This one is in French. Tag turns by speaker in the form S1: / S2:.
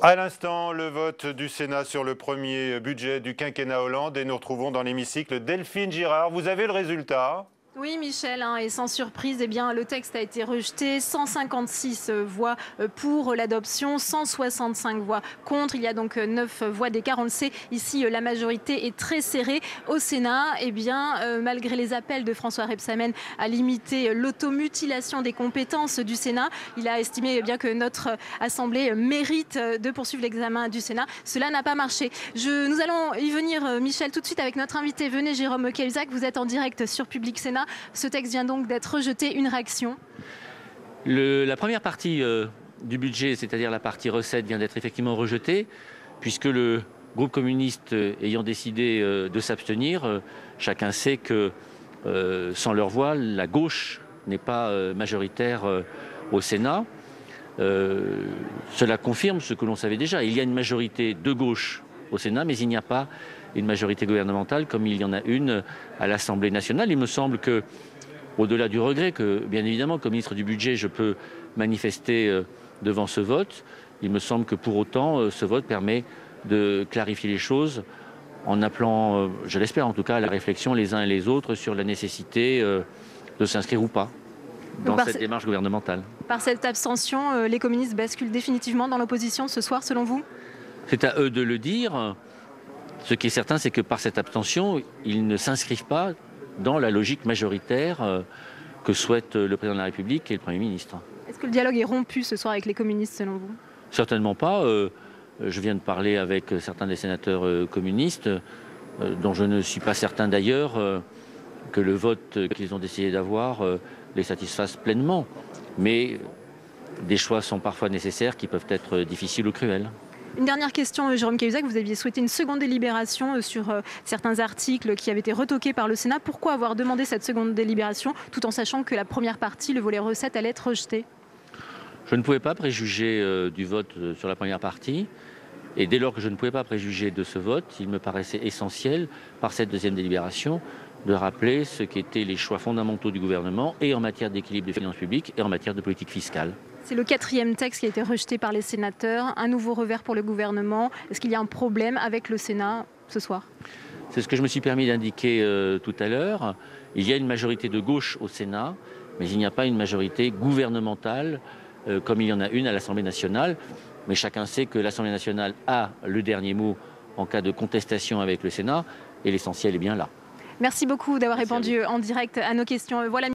S1: À l'instant, le vote du Sénat sur le premier budget du quinquennat Hollande et nous retrouvons dans l'hémicycle Delphine Girard. Vous avez le résultat?
S2: Oui, Michel, hein, et sans surprise, eh bien, le texte a été rejeté. 156 euh, voix euh, pour l'adoption, 165 voix contre. Il y a donc 9 euh, voix d'écart. On le sait, ici, la majorité est très serrée. Au Sénat, eh bien, malgré les appels de François Rebsamen à limiter l'automutilation des compétences du Sénat, il a estimé eh bien, que notre Assemblée mérite de poursuivre l'examen du Sénat. Cela n'a pas marché. Nous allons y venir, Michel, tout de suite avec notre invité. Venez, Jérôme Kelzac. Vous êtes en direct sur Public Sénat. Ce texte vient donc d'être rejeté. Une réaction?
S3: La première partie euh, du budget, c'est-à-dire la partie recette, vient d'être effectivement rejetée, puisque le groupe communiste euh, ayant décidé euh, de s'abstenir, chacun sait que sans leur voix, la gauche n'est pas majoritaire au Sénat. cela confirme ce que l'on savait déjà. Il y a une majorité de gauche au Sénat, mais il n'y a pas une majorité gouvernementale comme il y en a une à l'Assemblée nationale. Il me semble que, au-delà du regret que, bien évidemment, comme ministre du Budget, je peux manifester euh, devant ce vote, il me semble que pour autant, euh, ce vote permet de clarifier les choses en appelant, euh, je l'espère en tout cas, à la réflexion les uns et les autres sur la nécessité de s'inscrire ou pas dans cette démarche gouvernementale.
S2: Par cette abstention, les communistes basculent définitivement dans l'opposition ce soir, selon vous?
S3: C'est à eux de le dire. Ce qui est certain, c'est que par cette abstention, ils ne s'inscrivent pas dans la logique majoritaire euh, que souhaitent le président de la République et le Premier ministre.
S2: Est-ce que le dialogue est rompu ce soir avec les communistes, selon vous?
S3: Certainement pas. Euh, je viens de parler avec certains des sénateurs euh, communistes, dont je ne suis pas certain d'ailleurs que le vote qu'ils ont décidé d'avoir les satisfasse pleinement. Mais des choix sont parfois nécessaires qui peuvent être difficiles ou cruels.
S2: Une dernière question, Jérôme Cahuzac. Vous aviez souhaité une seconde délibération euh, sur euh, certains articles qui avaient été retoqués par le Sénat. Pourquoi avoir demandé cette seconde délibération tout en sachant que la première partie, le volet recette, allait être rejeté?
S3: Je ne pouvais pas préjuger euh, du vote sur la première partie. Et dès lors que je ne pouvais pas préjuger de ce vote, il me paraissait essentiel, par cette deuxième délibération, de rappeler ce qu'étaient les choix fondamentaux du gouvernement et en matière d'équilibre des finances publiques et en matière de politique fiscale.
S2: C'est le quatrième texte qui a été rejeté par les sénateurs. Un nouveau revers pour le gouvernement. Est-ce qu'il y a un problème avec le Sénat ce soir?
S3: C'est ce que je me suis permis d'indiquer euh, tout à l'heure. Il y a une majorité de gauche au Sénat, mais il n'y a pas une majorité gouvernementale euh, comme il y en a une à l'Assemblée nationale. Mais chacun sait que l'Assemblée nationale a le dernier mot en cas de contestation avec le Sénat, et l'essentiel est bien là.
S2: Merci beaucoup d'avoir répondu en direct à nos questions. Voilà.